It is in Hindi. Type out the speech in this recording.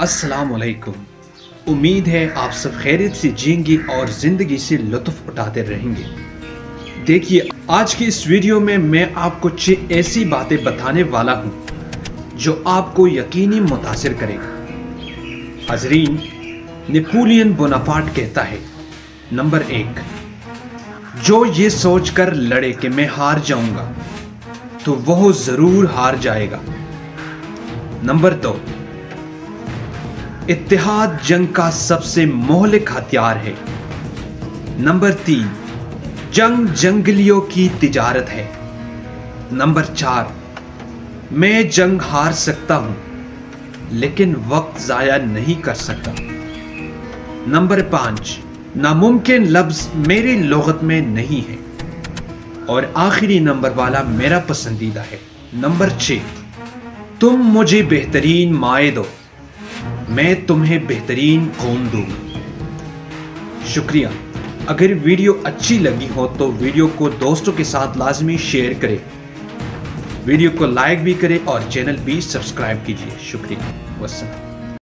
अस्सलाम वालेकुम उम्मीद है आप सब खैरियत से जिएँगे और ज़िंदगी से लुत्फ़ उठाते रहेंगे। देखिए, आज की इस वीडियो में मैं आपको छह ऐसी बातें बताने वाला हूँ, जो आपको यकीनी मुतासर करेगा। हजरीन, नेपोलियन बोनापार्ट कहता है, नंबर एक, जो ये सोचकर लड़े कि मैं हार जाऊँगा तो वह ज़रूर हार जाएगा। नंबर दो। इतिहाद जंग का सबसे मोहलिक हथियार है। नंबर तीन, जंग जंगलियों की तिजारत है। नंबर चार, मैं जंग हार सकता हूँ, लेकिन वक्त ज़ाया नहीं कर सकता। नंबर पाँच, नामुमकिन लफ्ज़ मेरी लगत में नहीं है। और आखिरी नंबर वाला मेरा पसंदीदा है। नंबर छः तुम मुझे बेहतरीन माए दो। मैं तुम्हें बेहतरीन खून दूँगा। शुक्रिया। अगर वीडियो अच्छी लगी हो तो वीडियो को दोस्तों के साथ लाजमी शेयर करें। वीडियो को लाइक भी करें और चैनल भी सब्सक्राइब कीजिए। शुक्रिया। वसलम।